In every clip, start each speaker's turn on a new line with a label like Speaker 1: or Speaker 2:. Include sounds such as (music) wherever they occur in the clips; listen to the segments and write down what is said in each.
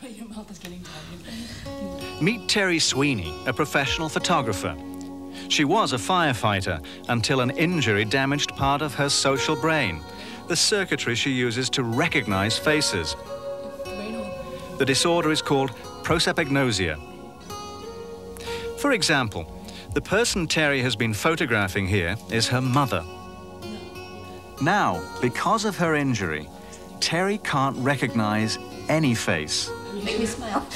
Speaker 1: (laughs) Meet Terry Sweeney, a professional photographer. She was a firefighter until an injury damaged part of her social brain, the circuitry she uses to recognize faces. The disorder is called prosopagnosia. For example, the person Terry has been photographing here is her mother. Now, because of her injury, Terry can't recognize any face.
Speaker 2: You make me smile.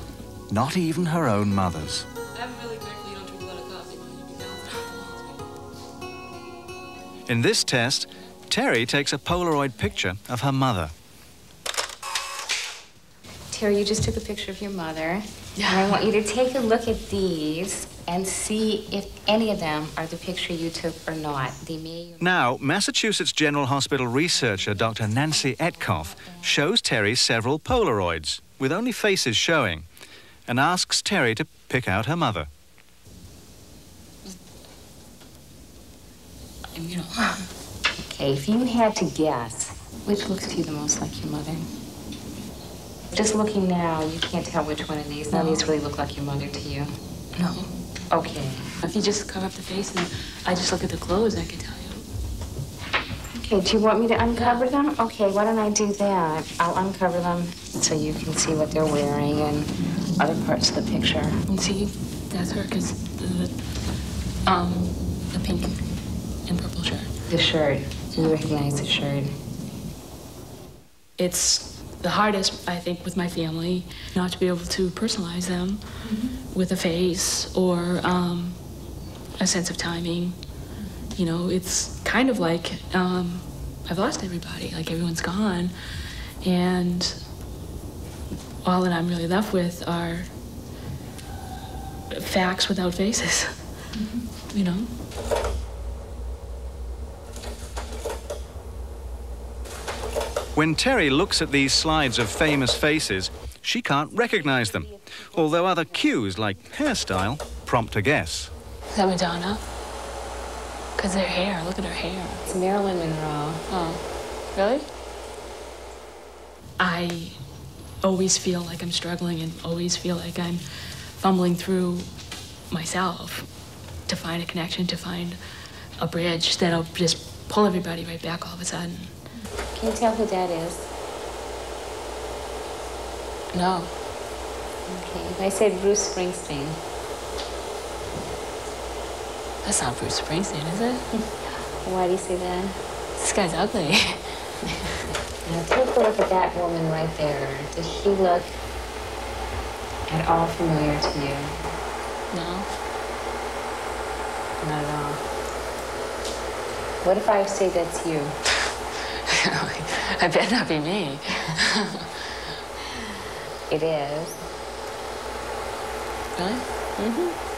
Speaker 2: (laughs)
Speaker 1: Not even her own mother's.
Speaker 2: I'm really grateful you don't drink a lot of coffee. You'd be balanced.
Speaker 1: In this test, Terry takes a Polaroid picture of her mother.
Speaker 3: Terry, you just took a picture of your mother. And I want you to take a look at these and see if any of them are the picture you took or not. They may.
Speaker 1: Now, Massachusetts General Hospital researcher Dr. Nancy Etcoff shows Terry several Polaroids with only faces showing and asks Terry to pick out her mother.
Speaker 2: You know.
Speaker 3: Okay, if you had to guess, which looks to you the most like your mother? Just looking now, you can't tell which one of these. None of these really look like your mother to you.
Speaker 2: No.
Speaker 3: Okay.
Speaker 2: If you just cover up the face and I just look at the clothes, I can tell you.
Speaker 3: Okay, do you want me to uncover them? Okay, why don't I do that? I'll uncover them so you can see what they're wearing and other parts of the picture.
Speaker 2: And see, that's her, because the, um, the pink and purple shirt.
Speaker 3: The shirt. You recognize the shirt.
Speaker 2: It's the hardest, I think, with my family, not to be able to personalize them with a face or um, a sense of timing. You know, it's kind of like um, I've lost everybody, like everyone's gone. And all that I'm really left with are facts without faces, (laughs) you know?
Speaker 1: When Terry looks at these slides of famous faces, she can't recognize them, although other cues like hairstyle prompt a guess.
Speaker 2: Is that Madonna? Because her hair, look at her hair.
Speaker 3: It's Marilyn Monroe.
Speaker 2: Oh, really? I always feel like I'm struggling and always feel like I'm fumbling through myself to find a connection, to find a bridge that'll just pull everybody right back all of a sudden.
Speaker 3: Can you tell who that is?
Speaker 2: No.
Speaker 3: Okay, if I said Bruce Springsteen.
Speaker 2: That's not Bruce Springsteen, is it? (laughs)
Speaker 3: Why do you say that?
Speaker 2: This guy's ugly. (laughs)
Speaker 3: Now take a look at that woman right there. Does she look at all familiar to you?
Speaker 2: No.
Speaker 3: Not at all. What if I say that's you? (laughs)
Speaker 2: I bet not be me.
Speaker 3: It is.
Speaker 2: Really?
Speaker 3: Mm-hmm.